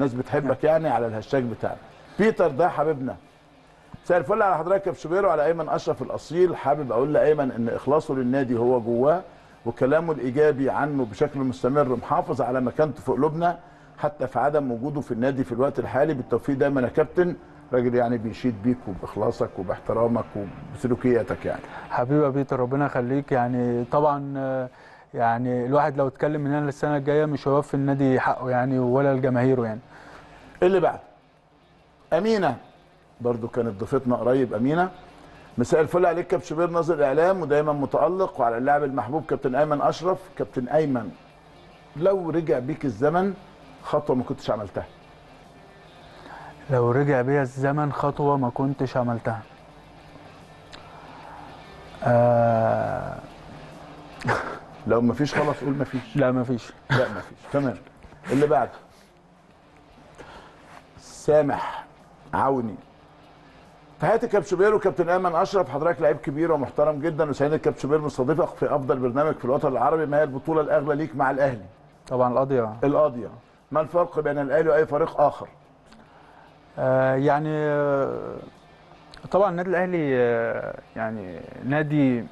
ناس بتحبك يعني على الهاشتاج بتاعنا بيتر ده حبيبنا. مساء الفل على حضرتك يا شوبير وعلى أيمن أشرف الأصيل. حابب أقول لأيمن إن إخلاصه للنادي هو جواه وكلامه الإيجابي عنه بشكل مستمر محافظ على مكانته في قلوبنا حتى في عدم وجوده في النادي في الوقت الحالي. بالتوفيق دايما يا كابتن. راجل يعني بيشيد بيك وبإخلاصك وباحترامك وبسلوكياتك يعني. حبيبي يا بيتر ربنا يخليك. يعني طبعا يعني الواحد لو اتكلم من هنا للسنة الجاية مش هيوفي النادي حقه يعني ولا لجماهيره يعني. اللي بعد. أمينة. برضو كانت ضيفتنا قريب أمينة. مساء الفل عليك كابتن شوبير ناظر الإعلام ودايما متألق وعلى اللاعب المحبوب كابتن آيمن أشرف. كابتن آيمن لو رجع بيك الزمن خطوة ما كنتش عملتها. لو رجع بيا الزمن خطوة ما كنتش عملتها. آه لو ما فيش خلاص قول ما فيش. لا مفيش لا ما فيش. تمام. اللي بعده. سامح عوني. تحياتي كابتن شوبير وكابتن ايمن أشرف حضرتك لعيب كبير ومحترم جدا وسعيد كابتن شوبير مستضيفك في أفضل برنامج في الوطن العربي ما هي البطولة الأغلى ليك مع الأهلي؟ طبعا القضية. القاضيه ما الفرق بين الأهلي وأي فريق آخر؟ آه يعني آه، طبعا النادي الأهلي آه، يعني نادي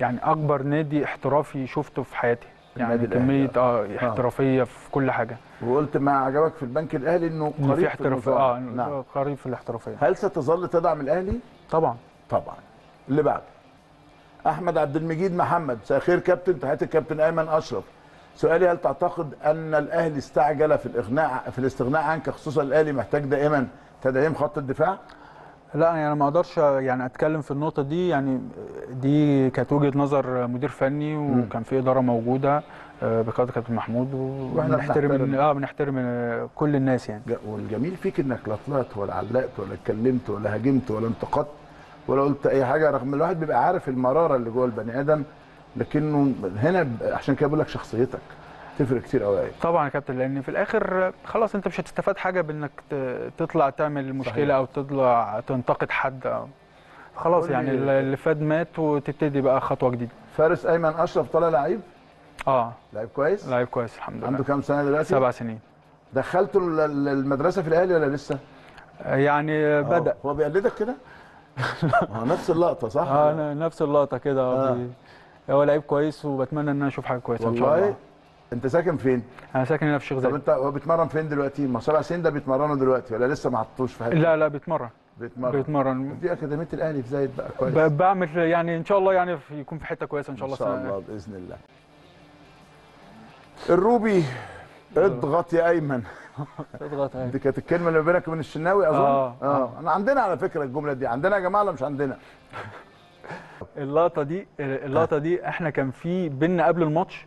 يعني أكبر نادي احترافي شفته في حياتي. يعني كمية آه. احترافية في كل حاجة. وقلت ما عجبك في البنك الأهلي إنه قريب في احترافيه آه نعم. قريب في الاحترافية. هل ستظل تدعم الأهلي؟ طبعا. طبعا. اللي بعده أحمد عبد المجيد محمد مساء الخير كابتن تحياتي الكابتن ايمن أشرف. سؤالي هل تعتقد أن الأهلي استعجل في الإغناء في الاستغناء عنك خصوصا الأهلي محتاج دائما تدعيم خط الدفاع؟ لا يعني أنا ما أقدرش يعني أتكلم في النقطة دي يعني دي كانت وجهة نظر مدير فني وكان في إدارة موجودة آه، بقيادة كابتن محمود وبنحترم بنحترم. آه بنحترم كل الناس يعني. والجميل فيك إنك لا طلعت ولا علقت ولا اتكلمت ولا هاجمت ولا انتقدت ولا قلت أي حاجة رغم إن الواحد بيبقى عارف المرارة اللي جوه البني آدم لكنه هنا عشان كده بقول لك شخصيتك. تفرق كتير قوي طبعا يا كابتن لأن في الآخر آه، خلاص أنت مش هتستفاد حاجة بإنك تطلع تعمل مشكلة أو تطلع تنتقد حد. أو خلاص يعني اللي فات مات وتبتدي بقى خطوة جديدة. فارس أيمن أشرف طالع لعيب؟ آه. لعيب كويس؟ لعيب كويس الحمد عنده لله كام سنة دلوقتي؟ سبع سنين. دخلته ال- ال- المدرسة في الأهلي ولا لسه؟ آه، يعني آه، بدأ. آه، هو بيقلدك كده؟ آه نفس اللقطة صح؟ آه نفس اللقطة كده. آه. آه. هو لعيب كويس وبتمنى إن أنا أشوف حاجة كويسة إن شاء الله. انت ساكن فين؟ أنا ساكن هنا في الشيخ طب زايد. انت هو بيتمرن فين دلوقتي؟ ما سبع سنين ده بيتمرنوا دلوقتي ولا لسه ما حطوش في حتة لا لا بيتمرن. بيتمرن. بيتمرن. دي أكاديمية الأهلي في زايد بقى كويس. بعمل يعني إن شاء الله يعني يكون في حتة كويسة إن شاء الله إن شاء الله بإذن الله. الروبي اضغط يا أيمن. اضغط أهي. دي كانت الكلمة اللي بينك وبين الشناوي أظن؟ آه، آه. أنا عندنا على فكرة الجملة دي. عندنا يا جماعة ولا مش عندنا؟ اللقطة دي اللقطة دي إحنا كان في بينا قبل الماتش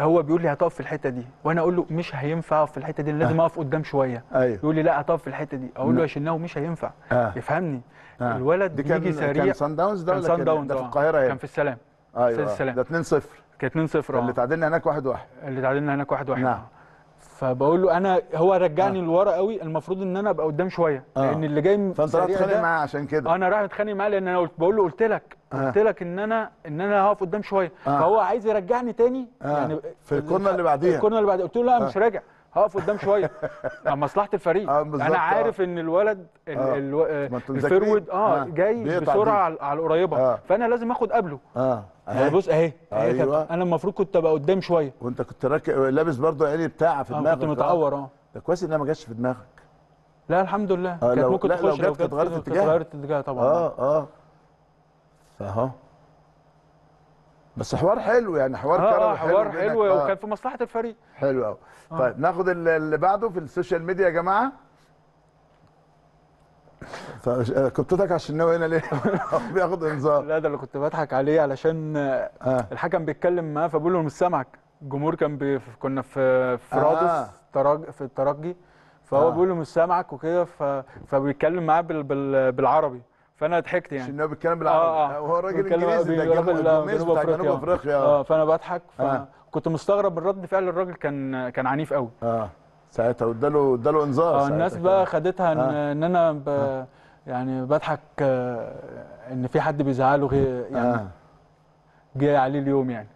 هو بيقول لي هتقف في الحتة دي وأنا أقول له مش هينفع اقف في الحتة دي لازم أقف قدام شوية أيوه يقول لي لا هتقف في الحتة دي أقول له يا شناوي مش هينفع آه. يفهمني آه. الولد دي كان بيجي سريع كان سان داونز ده كان ولا كان داونز ده في آه. القاهرة هنا كان في السلام أيوه آه. السلام. ده 2-0 كانت 2 0 اللي تعادلنا هناك 1-1 واحد واحد. اللي تعادلنا هناك واحد واحد نعم. فبقول له أنا هو رجعني لورا قوي المفروض إن أنا أبقى قدام شوية آه. لأن اللي جاي من فأنت سريع تتخانق معاه عشان كده أنا رايح أتخانق معاه لأن أنا قلت بقول له قلت لك قلت لك إن أنا إن أنا هقف قدام شوية آه. فهو عايز يرجعني تاني آه. يعني في ال corner اللي بعديها. ال corner اللي بعديها قلت له لا مش راجع هقف قدام شوية مع مصلحة الفريق آه، أنا آه. عارف إن الولد ال- آه. الو- أنتوا مذاكرين. الفيرود آه آه. جاي بسرعة دي. على- القريبة آه. فأنا لازم آخد قبله آه أهي بص أهي أيوة. أنا المفروض كنت أبقى قدام شوية وأنت كنت راكب لابس برضه عيني بتاع في دماغك كنت متعور آه ده كويس إنها ما جاتش في دماغك لا الحمد لله آه، كانت ممكن لا، لو تخش جت كانت. غيرت اتجاهها طبعا آه آه فاهو بس حوار حلو يعني حوار كروي آه حوار بينك. حلو آه. وكان في مصلحة الفريق حلو قوي طيب ناخد ال- اللي بعده في ال social media يا جماعة كبتتك على الشناوي هنا ليه؟ بياخد انذار لا ده اللي كنت بضحك عليه علشان آه، الحكم بيتكلم معاه فبقول له مش سامعك الجمهور كان بي... كنا في في آه. رادس ترج... في الترجي فهو آه. بيقول له مش سامعك وكده ف... فبيتكلم معاه بال... بال... بالعربي فانا ضحكت يعني. الشناوي بيتكلم بالعربي. آه. آه وهو راجل انجليزي ده بيقول جنوب بتاع جنوب أفريقيا. آه فأنا بضحك. آه. فكنت مستغرب من رد فعل الراجل كان كان عنيف قوي. آه. ساعتها واداله اداله إنذار آه الناس. بقى خدتها ان, آه. إن أنا ب... يعني بضحك آه، إن في حد بيزعله غير يعني آه. جاي عليه اليوم يعني.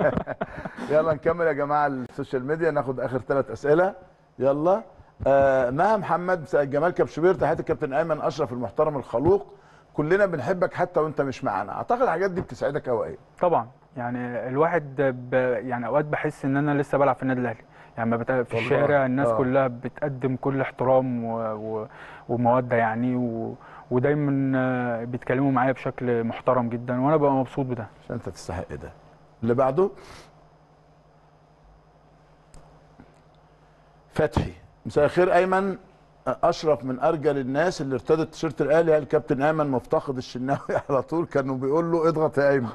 يلا نكمل يا جماعة ال social media ناخد آخر ثلاث أسئلة. يلا. آه مها محمد؟ مساء الجمال كبشبير تحياتي الكابتن آيمن أشرف المحترم الخلوق. كلنا بنحبك حتى وأنت مش معانا. أعتقد الحاجات دي بتسعدك قوي إيه طبعا. يعني الواحد ب... يعني أوقات بحس إن أنا لسه بلعب في النادي الأهلي. يعني ما بت... في. الشارع الناس آه. كلها بتقدم كل احترام و... و... ومودة يعني و... ودايما بيتكلموا معايا بشكل محترم جدا وأنا ببقى مبسوط بده. عشان أنت تستحق ده. اللي بعده؟ فتحي. مساء الخير أيمن أشرف من أرجل الناس اللي ارتدت تيشيرت الأهلي الكابتن أيمن مفتقد الشناوي على طول كانوا بيقول له اضغط يا أيمن.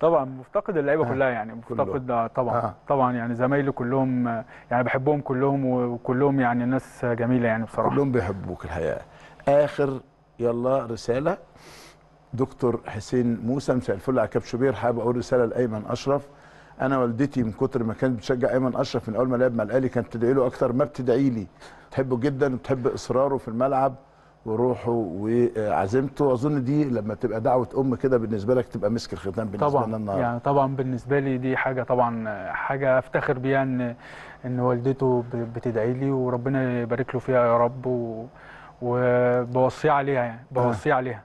طبعا مفتقد اللعيبة آه. كلها يعني مفتقد آه، طبعا. آه. طبعا يعني زمايلي كلهم يعني بحبهم كلهم وكلهم يعني ناس جميلة يعني بصراحة. كلهم بيحبوك الحقيقة. آخر يلا رسالة. دكتور حسين موسى مساء الفل على كابتن شوبير حابب أقول رسالة لأيمن أشرف. أنا والدتي من كتر ما كانت بتشجع أيمن أشرف من أول ما لعب مع الأهلي كانت تدعي له أكتر ما بتدعي لي. تحبه جدا وتحب إصراره في الملعب وروحه وعزيمته. واظن دي لما تبقى دعوة أم كده بالنسبة لك تبقى مسك الختام بالنسبة لنا طبعا النهارده. يعني طبعا بالنسبة لي دي حاجة طبعا حاجة أفتخر بيها إن إن والدته بتدعي لي وربنا يبارك له فيها يا رب و وبوصيه عليها يعني بوصيه عليها.